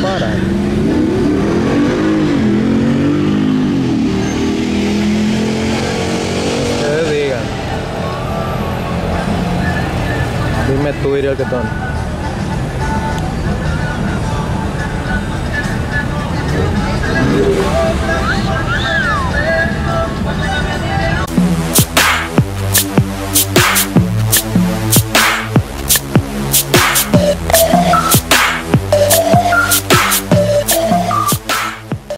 paran. Ustedes digan. Dime tú, Iriel Quetón.